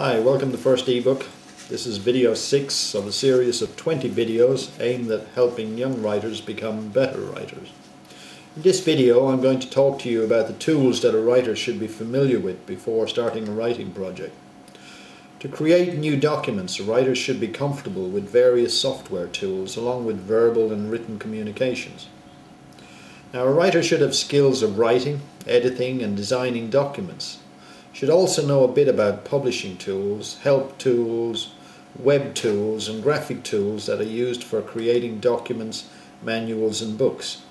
Hi, welcome to the FIRSTeBook. This is video 6 of a series of 20 videos aimed at helping young writers become better writers. In this video I'm going to talk to you about the tools that a writer should be familiar with before starting a writing project. To create new documents, a writer should be comfortable with various software tools along with verbal and written communications. Now a writer should have skills of writing, editing and designing documents should also know a bit about publishing tools, help tools, web tools and graphic tools that are used for creating documents, manuals and books.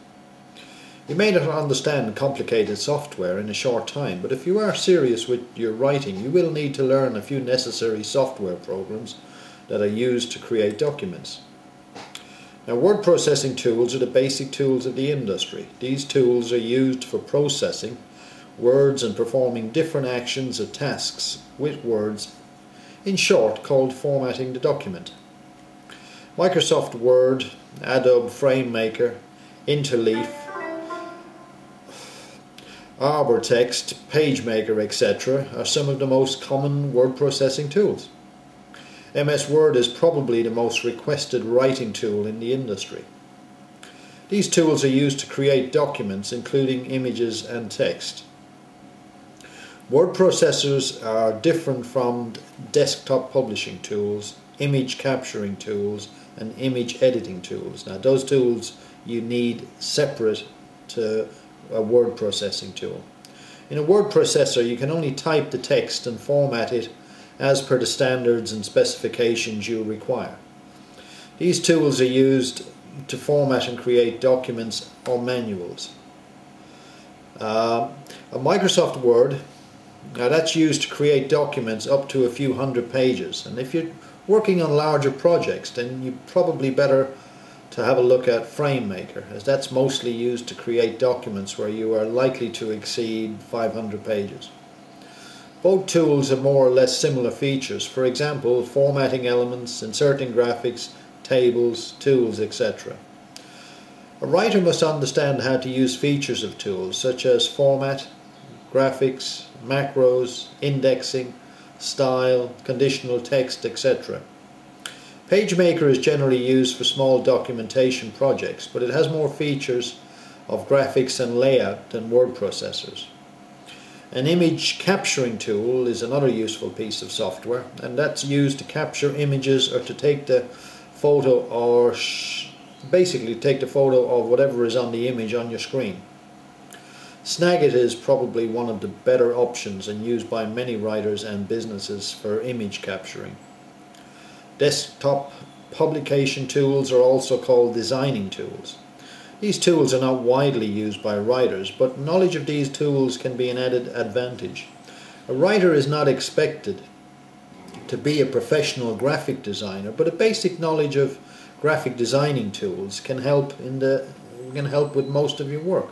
You may not understand complicated software in a short time, but if you are serious with your writing, you will need to learn a few necessary software programs that are used to create documents. Now word processing tools are the basic tools of the industry. These tools are used for processing words and performing different actions or tasks with words, in short called formatting the document. Microsoft Word, Adobe FrameMaker, Interleaf, ArborText, PageMaker, etc. are some of the most common word processing tools. MS Word is probably the most requested writing tool in the industry. These tools are used to create documents including images and text. Word processors are different from desktop publishing tools, image capturing tools and image editing tools. Now those tools you need separate to a word processing tool. In a word processor you can only type the text and format it as per the standards and specifications you require. These tools are used to format and create documents or manuals. Uh, a Microsoft Word now that's used to create documents up to a few hundred pages and if you're working on larger projects then you probably better to have a look at FrameMaker as that's mostly used to create documents where you are likely to exceed 500 pages. Both tools have more or less similar features, for example formatting elements, inserting graphics, tables, tools, etc. A writer must understand how to use features of tools such as format, graphics, macros, indexing, style, conditional text, etc. PageMaker is generally used for small documentation projects, but it has more features of graphics and layout than word processors. An image capturing tool is another useful piece of software, and that's used to capture images or to take the photo or basically take the photo of whatever is on the image on your screen. Snagit is probably one of the better options and used by many writers and businesses for image capturing. Desktop publication tools are also called designing tools. These tools are not widely used by writers, but knowledge of these tools can be an added advantage. A writer is not expected to be a professional graphic designer, but a basic knowledge of graphic designing tools can help in the can help with most of your work.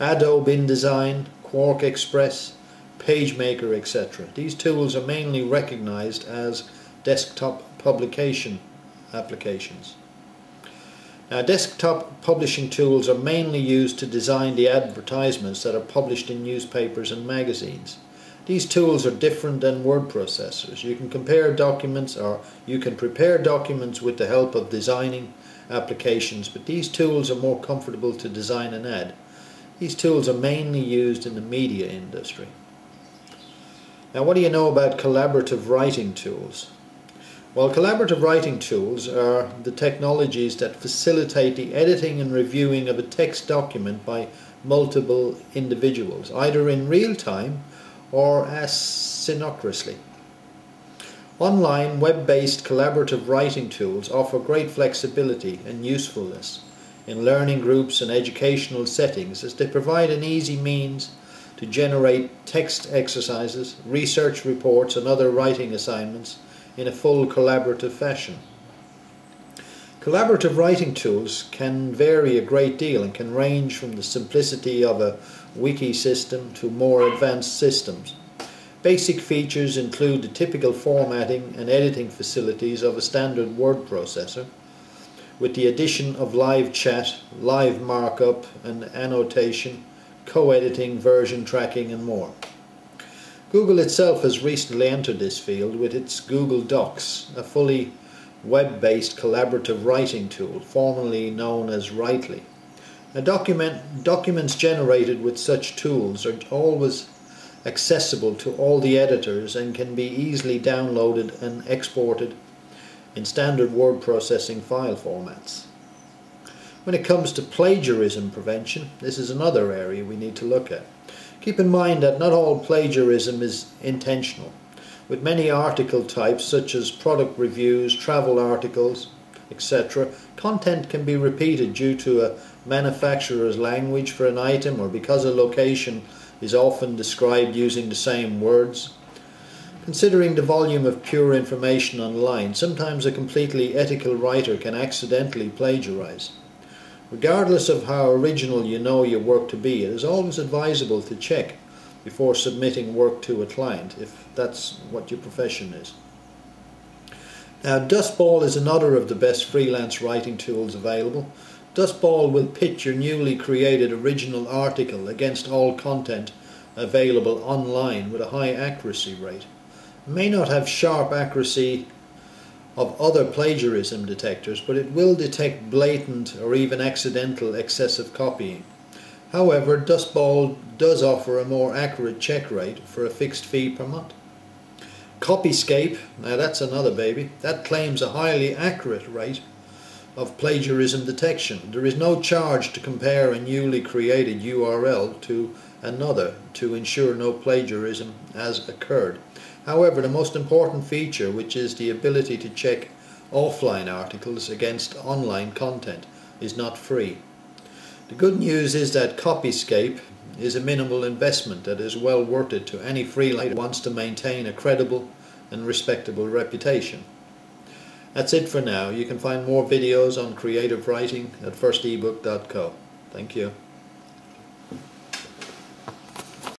Adobe InDesign, QuarkXPress, PageMaker, etc. These tools are mainly recognized as desktop publication applications. Now, desktop publishing tools are mainly used to design the advertisements that are published in newspapers and magazines. These tools are different than word processors. You can compare documents or you can prepare documents with the help of designing applications, but these tools are more comfortable to design an ad. These tools are mainly used in the media industry. Now what do you know about collaborative writing tools? Well, collaborative writing tools are the technologies that facilitate the editing and reviewing of a text document by multiple individuals, either in real time or asynchronously. Online, web-based collaborative writing tools offer great flexibility and usefulness in learning groups and educational settings as they provide an easy means to generate text exercises, research reports and other writing assignments in a full collaborative fashion. Collaborative writing tools can vary a great deal and can range from the simplicity of a wiki system to more advanced systems. Basic features include the typical formatting and editing facilities of a standard word processor, with the addition of live chat, live markup and annotation, co-editing, version tracking and more. Google itself has recently entered this field with its Google Docs, a fully web-based collaborative writing tool, formerly known as Writely. Document, documents generated with such tools are always accessible to all the editors and can be easily downloaded and exported in standard word processing file formats. When it comes to plagiarism prevention, this is another area we need to look at. Keep in mind that not all plagiarism is intentional. With many article types such as product reviews, travel articles, etc., content can be repeated due to a manufacturer's language for an item or because a location is often described using the same words. Considering the volume of pure information online, sometimes a completely ethical writer can accidentally plagiarize. Regardless of how original you know your work to be, it is always advisable to check before submitting work to a client, if that's what your profession is. Now, Dustball is another of the best freelance writing tools available. Dustball will pitch your newly created original article against all content available online with a high accuracy rate. May not have sharp accuracy of other plagiarism detectors, but it will detect blatant or even accidental excessive copying. However, Dustball does offer a more accurate check rate for a fixed fee per month. Copyscape, now that's another baby, that claims a highly accurate rate of plagiarism detection. There is no charge to compare a newly created URL to another to ensure no plagiarism has occurred. However, the most important feature, which is the ability to check offline articles against online content, is not free. The good news is that Copyscape is a minimal investment that is well worth it to any freelancer who wants to maintain a credible and respectable reputation. That's it for now. You can find more videos on creative writing at firstebook.co. Thank you.